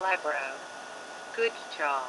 Labro. Good job.